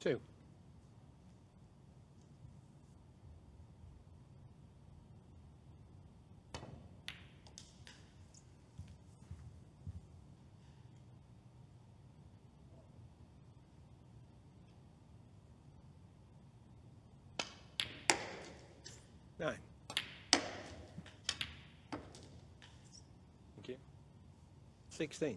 Two. Nine. Thank you. Sixteen.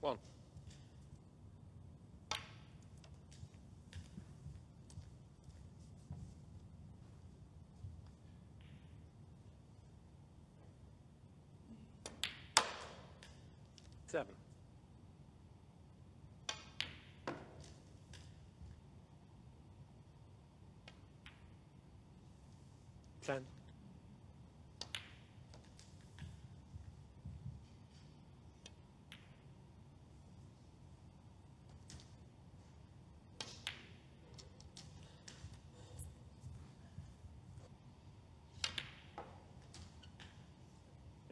One. Seven. Ten.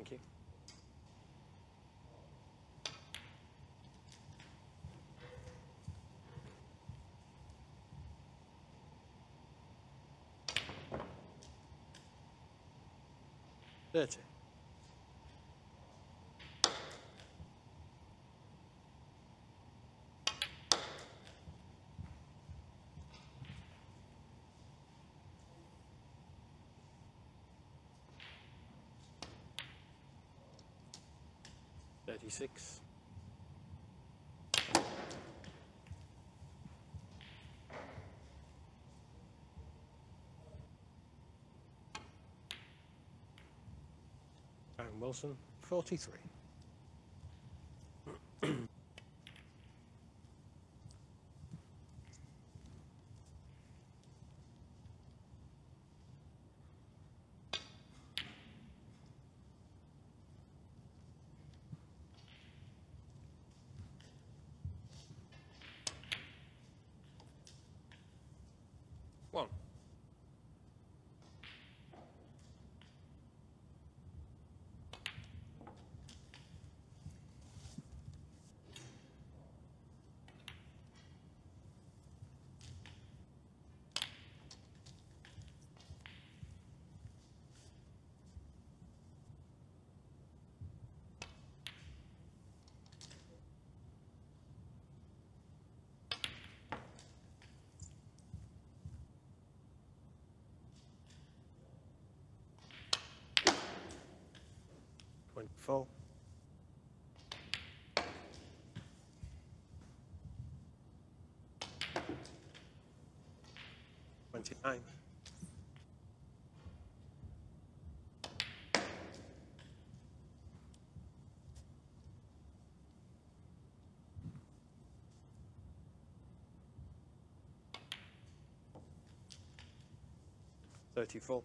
Thank you. That's it. 56. Kyren Wilson, 43. faithful. Twenty-nine. Thirty-four.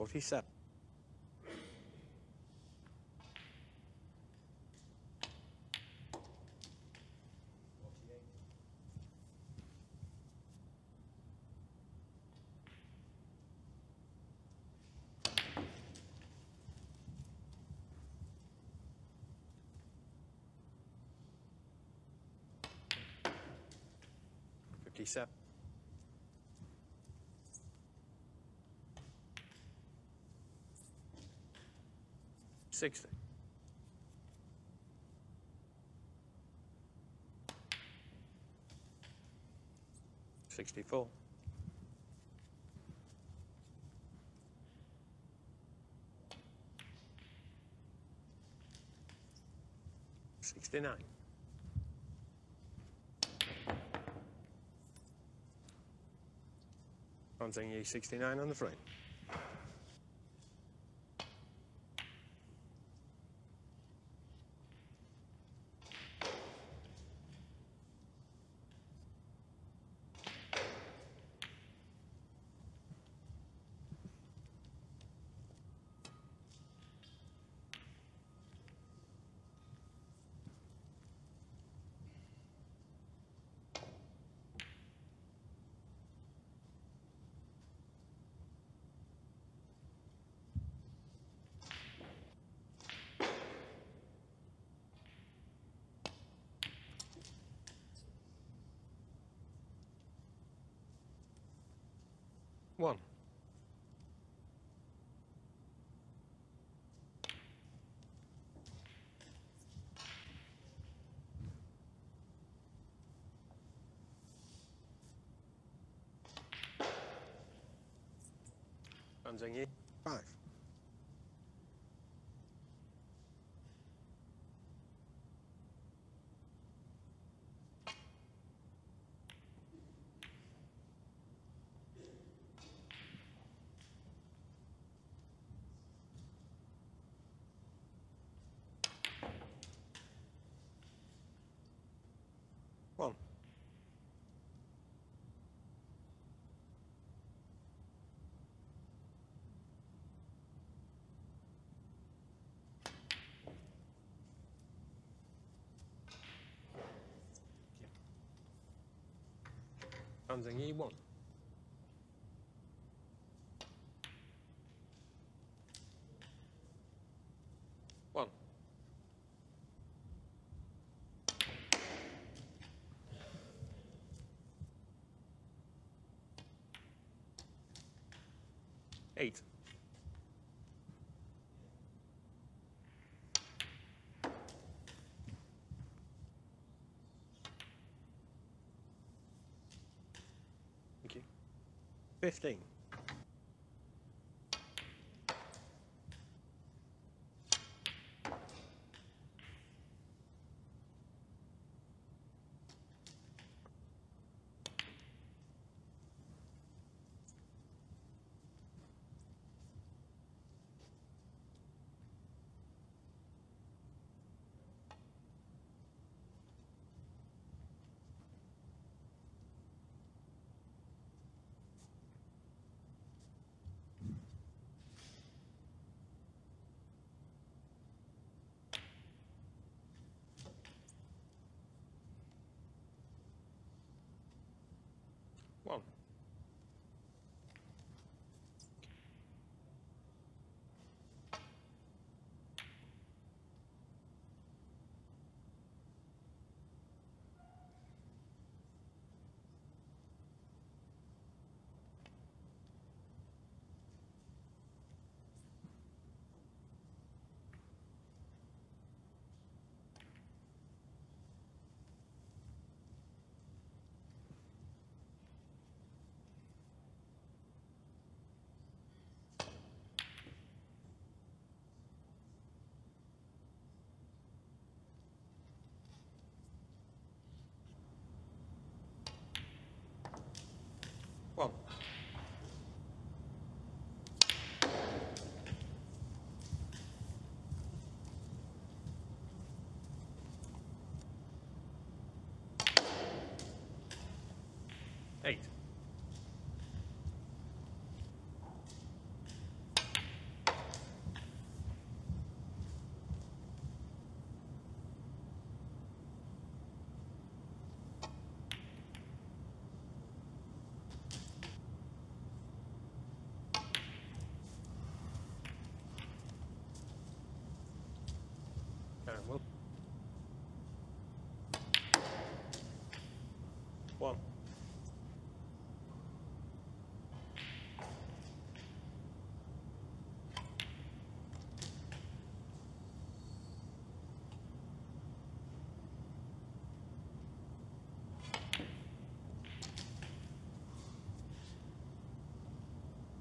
47. Fifty-seven. Sixty. Sixty-four. Sixty-nine. Counting E sixty-nine on the frame. One. Counting five. One. Counting E one. One. Eight. Fifteen.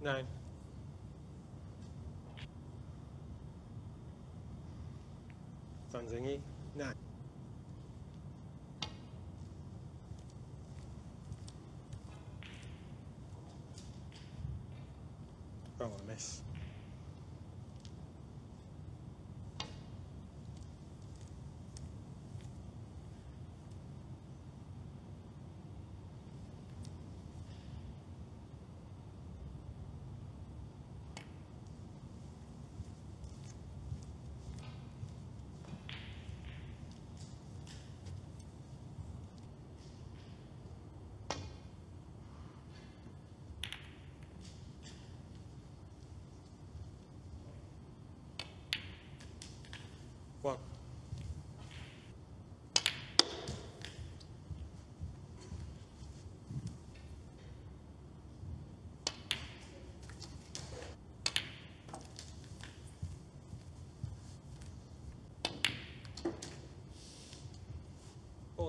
Nine. Fan Zhengyi, nine. Wrong on a miss.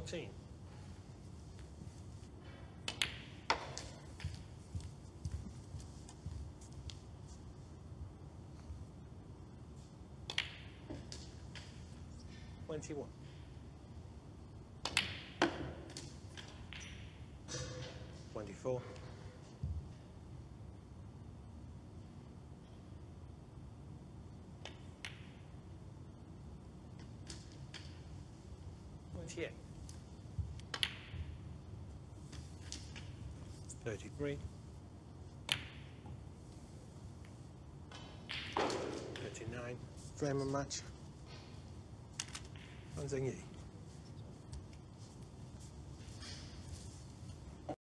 14. Twenty-one. Twenty-four. 谢谢。33, 39, frame and match, Fan Zhengyi.